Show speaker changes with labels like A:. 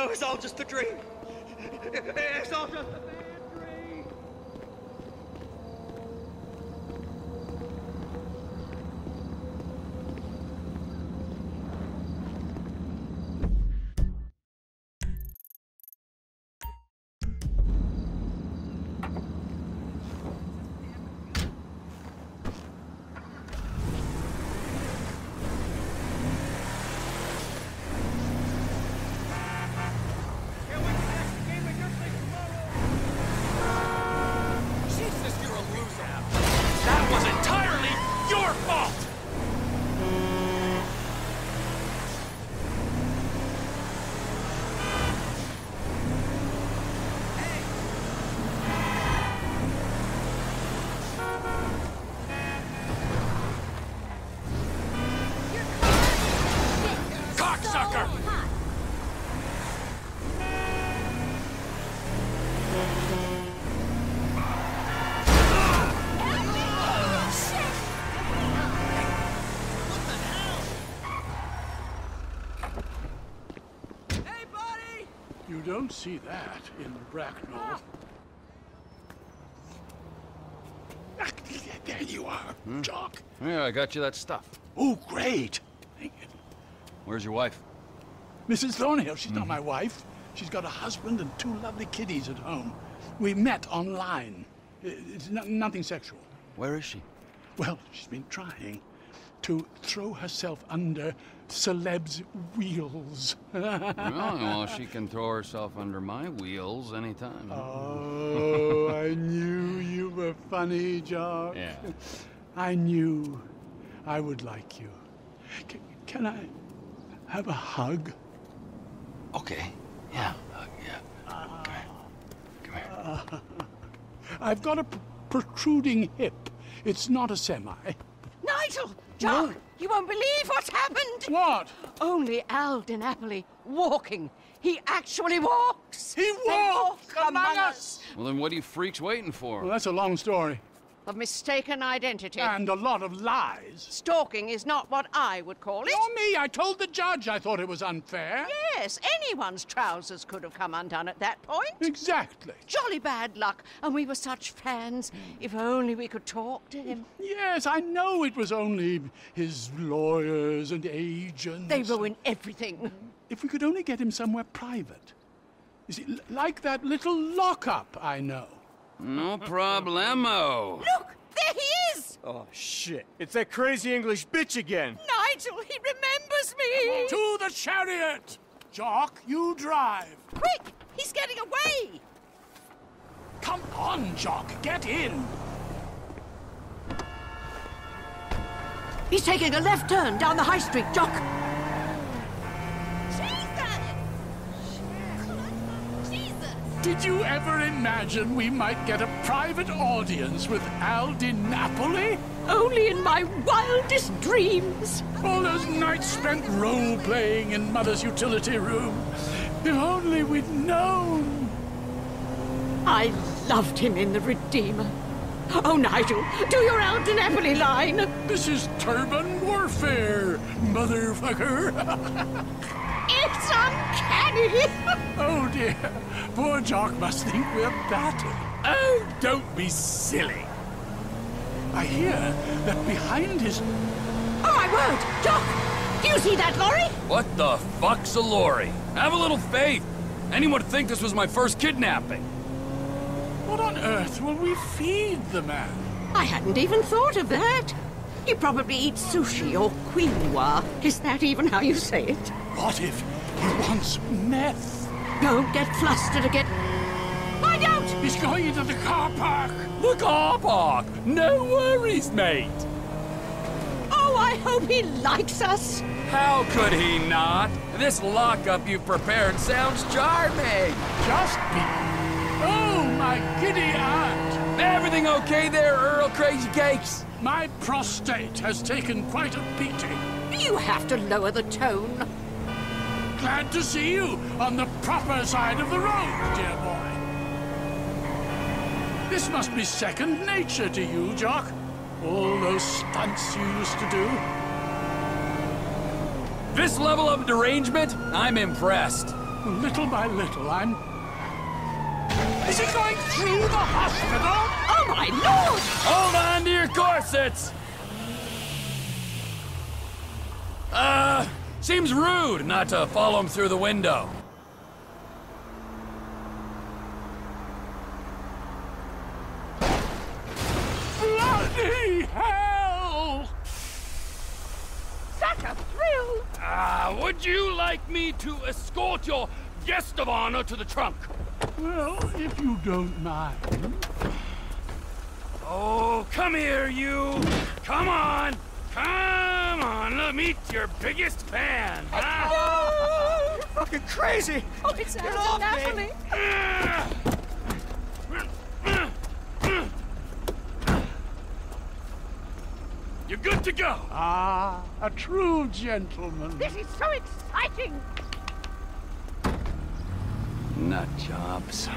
A: No, it's all just a dream. It's all just a
B: You don't see that in Bracknell. There you are, hmm. Jock.
C: Yeah, I got you that stuff.
B: Oh, great.
C: Where's your wife?
B: Mrs. Thornhill, she's not mm-hmm. my wife. She's got a husband and two lovely kiddies at home. We met online. It's no- nothing sexual.
C: Where is she?
B: Well, she's been trying to throw herself under celebs' wheels.
C: Oh, well, she can throw herself under my wheels anytime.
B: oh, I knew you were funny, Jock.
C: Yeah.
B: I knew I would like you. C- can I have a hug?
C: Okay. Yeah. Uh, yeah. Come here. Come here.
B: I've got a protruding hip. It's not a semi.
D: Nigel! John! You won't believe what's happened!
B: What?
D: Only Al Di walking. He actually walks!
B: He
D: They
B: walks
D: walk
B: among us.
C: Well, then what are you freaks waiting for?
B: Well, that's a long story.
D: Of mistaken identity.
B: And a lot of lies.
D: Stalking is not what I would call it.
B: Nor me. I told the judge I thought it was unfair.
D: Yes, anyone's trousers could have come undone at that point.
B: Exactly.
D: Jolly bad luck, and we were such fans. If only we could talk to him.
B: Yes, I know it was only his lawyers and agents.
D: They ruin everything.
B: If we could only get him somewhere private. You see, like that little lockup I know.
C: No problemo.
D: Look, there he is!
A: Oh, shit. It's that crazy English bitch again.
D: Nigel, he remembers me!
B: To the chariot! Jock, you drive.
D: Quick, he's getting away!
B: Come on, Jock, get in.
D: He's taking a left turn down the high street, Jock.
B: Did you ever imagine we might get a private audience with Al Di Napoli?
D: Only in my wildest dreams.
B: All those nights spent role playing in Mother's utility room. If only we'd known.
D: I loved him in The Redeemer. Oh, Nigel, do your Al Di Napoli line.
B: This is turban warfare, motherfucker.
D: It's uncanny.
B: oh dear. Poor Jock must think we're battered.
A: Oh, don't be silly.
B: I hear that behind his.
D: Oh, my word, Jock, do you see that lorry?
C: What the fuck's a lorry? Have a little faith. Anyone would think this was my first kidnapping.
B: What on earth will we feed the man?
D: I hadn't even thought of that. He probably eats sushi or quinoa. Is that even how you say it?
B: What if he wants meth?
D: Don't get flustered again. Find out!
B: He's going into the car park.
A: The car park. No worries, mate.
D: Oh, I hope he likes us.
E: How could he not? This lockup you've prepared sounds charming.
B: Just be. Oh, my giddy aunt.
E: Everything okay there, Earl Crazy Cakes?
B: My prostate has taken quite a beating.
D: You have to lower the tone.
B: Glad to see you on the proper side of the road, dear boy. This must be second nature to you, Jock. All those stunts you used to do.
E: This level of derangement, I'm impressed.
B: Little by little, I'm... Is he going through the hospital?
D: Oh, my lord!
C: Hold on to your corsets! Uh, seems rude not to follow him through the window.
B: Bloody hell!
D: Such a thrill!
C: Ah, would you like me to escort your guest of honor to the trunk?
B: Well, if you don't mind.
C: Oh, come here, you! Come on! Come on, let me meet your biggest fan! huh?
A: You're fucking crazy!
D: Oh, it's
A: Get off me!
D: Natalie!
C: You're good to go!
B: Ah, a true gentleman.
D: This is so exciting!
C: Nut jobs.